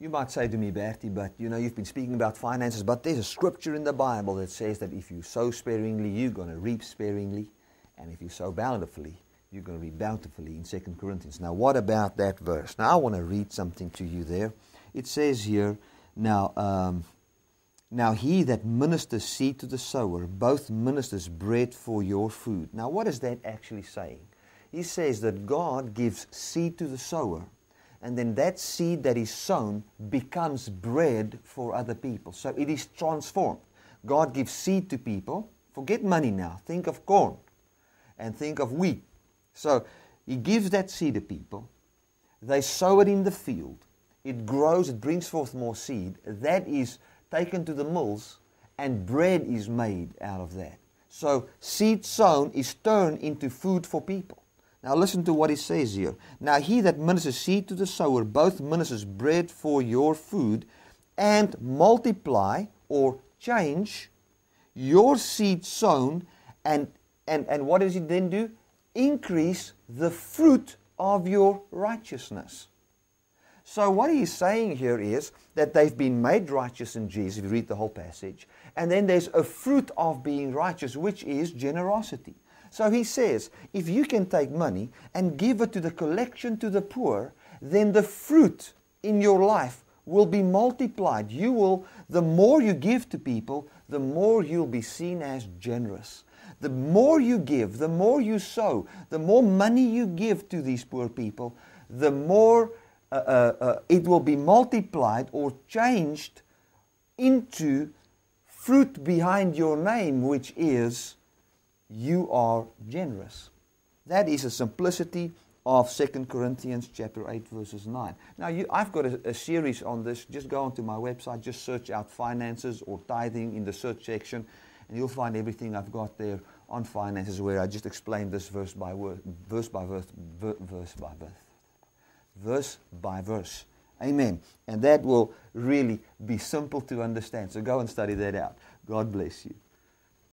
You might say to me, Bertie, but you know, you've been speaking about finances, but there's a scripture in the Bible that says that if you sow sparingly, you're going to reap sparingly. And if you sow bountifully, you're going to reap bountifully in 2 Corinthians. Now, what about that verse? Now, I want to read something to you there. It says here, now, um, now he that ministers seed to the sower, both ministers bread for your food. Now, what is that actually saying? He says that God gives seed to the sower, and then that seed that is sown becomes bread for other people. So it is transformed. God gives seed to people. Forget money now. Think of corn and think of wheat. So he gives that seed to people. They sow it in the field. It grows, it brings forth more seed. That is taken to the mills, and bread is made out of that. So seed sown is turned into food for people. Now listen to what he says here. Now he that ministers seed to the sower, both ministers bread for your food, and multiply or change your seed sown, and and, and what does he then do? Increase the fruit of your righteousness. So, what he's saying here is that they've been made righteous in Jesus, if you read the whole passage, and then there's a fruit of being righteous, which is generosity. So he says, if you can take money and give it to the collection to the poor, then the fruit in your life will be multiplied. You will, the more you give to people, the more you'll be seen as generous. The more you give, the more you sow, the more money you give to these poor people, the more uh, uh, uh, it will be multiplied or changed into fruit behind your name, which is you are generous. That is a simplicity of 2 Corinthians chapter 8 verses 9. Now you, I've got a, a, series on this. Just go onto my website, just search out finances or tithing in the search section and you'll find everything I've got there on finances where I just explain this verse by word, verse by verse, verse by verse verse by verse. Amen. And that will really be simple to understand. So go and study that out. God bless you.